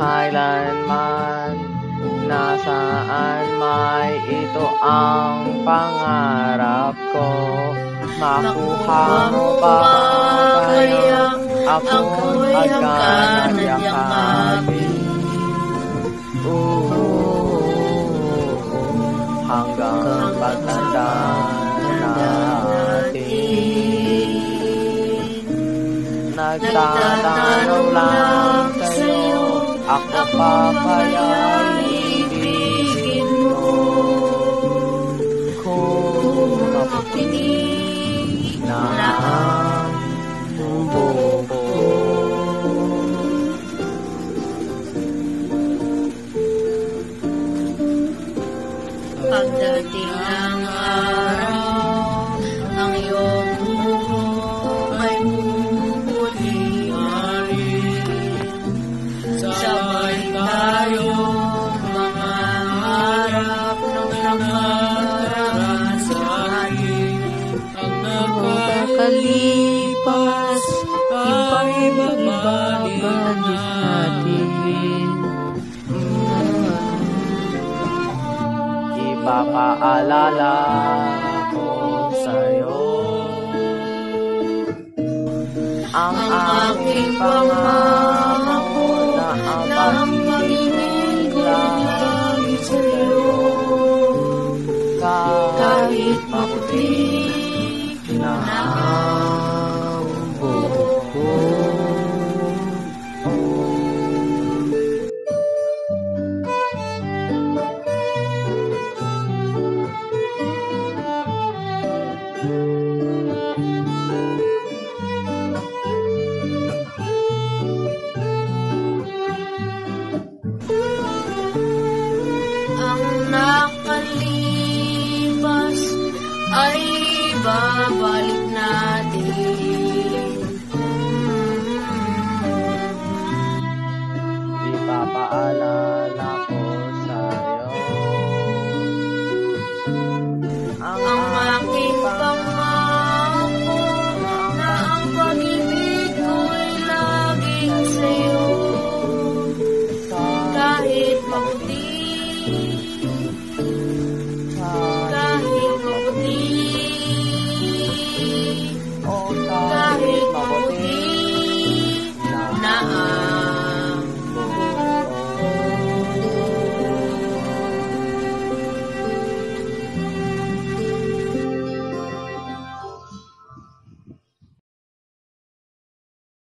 Kailanman, nasaan may ito ang pangarap ko. Makuha mo ba kaya ako'y hanggang yakapin? Hanggang pagtanda natin. Nagtatanong lang sa'yo, ako pa kaya'y ibigin mo. Kung mapinig na ang buko. Pagdating ng babalik natin. Ipapaalala ko sa'yo Ang aking pangako na ang pag-ibig lagi sa'yo Kahit maputi na ang nakalipas ay babalik natin. Oh.